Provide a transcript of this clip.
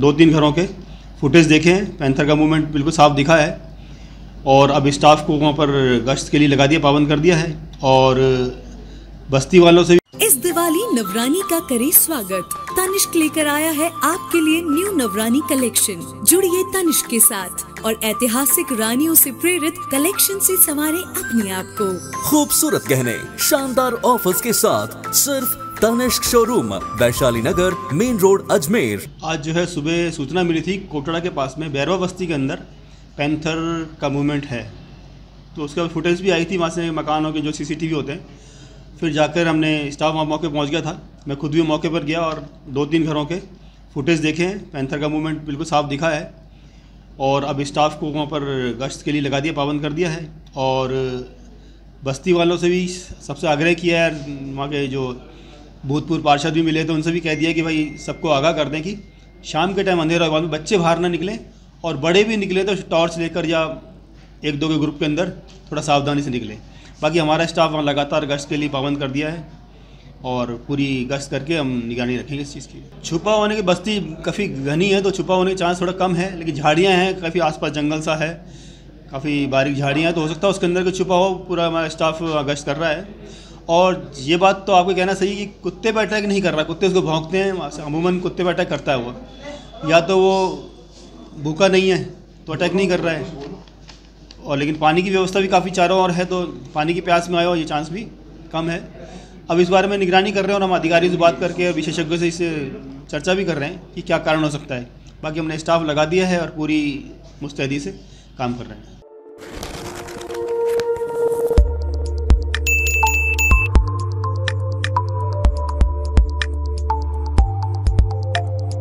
दो तीन घरों के फुटेज देखे हैं। पैंथर का मूवमेंट बिल्कुल साफ़ दिखा है। और अब स्टाफ को वहाँ पर गश्त के लिए लगा दिया पाबंद कर दिया है। और बस्ती वालों से भी इस दिवाली नवरानी का करे स्वागत। तनिष्क लेकर आया है आपके लिए न्यू नवरानी कलेक्शन जुड़िए तनिष्क के साथ और ऐतिहासिक रानियों से प्रेरित कलेक्शन से संवारे अपने आप को। खूबसूरत गहने शानदार ऑफर्स के साथ सिर्फ़ Tanishq showroom Vaishali Nagar main road Ajmer. आज जो है सुबह सूचना मिली थी, कोटड़ा के पास में बैरवा बस्ती के अंदर पैंथर का मूवमेंट है। तो उसका फुटेज भी आई थी, वहाँ से मकानों के जो सीसीटीवी होते हैं। फिर जाकर हमने स्टाफ वहाँ मौके पहुँच गया था। मैं खुद भी मौके पर गया और दो तीन घरों के फुटेज देखे हैं। पैंथर का मूवमेंट बिल्कुल साफ़ दिखा है। और अब स्टाफ को वहाँ पर गश्त के लिए लगा दिया, पाबंद कर दिया है। और बस्ती वालों से भी सबसे आग्रह किया है, वहाँ के जो भूतपूर्व पार्षद भी मिले तो उनसे भी कह दिया कि भाई सबको आगाह कर दें कि शाम के टाइम अंधेरा बाद में बच्चे बाहर ना निकलें और बड़े भी निकले तो टॉर्च लेकर या एक दो के ग्रुप के अंदर थोड़ा सावधानी से निकलें। बाकी हमारा स्टाफ वहाँ लगातार गश्त के लिए पाबंद कर दिया है और पूरी गश्त करके हम निगरानी रखेंगे इस चीज़ की छुपा होने की बस्ती काफ़ी घनी है तो छुपा होने के चांस थोड़ा कम है, लेकिन झाड़ियाँ हैं, काफ़ी आसपास जंगल सा है, काफ़ी बारीक झाड़ियाँ हैं तो हो सकता है उसके अंदर कोई छुपा हो, पूरा हमारा स्टाफ गश्त कर रहा है। और ये बात तो आपको कहना सही कि कुत्ते पर अटैक नहीं कर रहा। कुत्ते उसको भौंकते हैं अमूमन कुत्ते पर अटैक करता है वो। या तो वो भूखा नहीं है तो अटैक नहीं कर रहा है। और लेकिन पानी की व्यवस्था भी काफ़ी चारों ओर है तो पानी की प्यास में आया हो, ये चांस भी कम है। अब इस बारे में निगरानी कर रहे हैं और हम अधिकारियों से बात करके और विशेषज्ञों से इससे चर्चा भी कर रहे हैं कि क्या कारण हो सकता है। बाकी हमने स्टाफ लगा दिया है और पूरी मुस्तैदी से काम कर रहे हैं।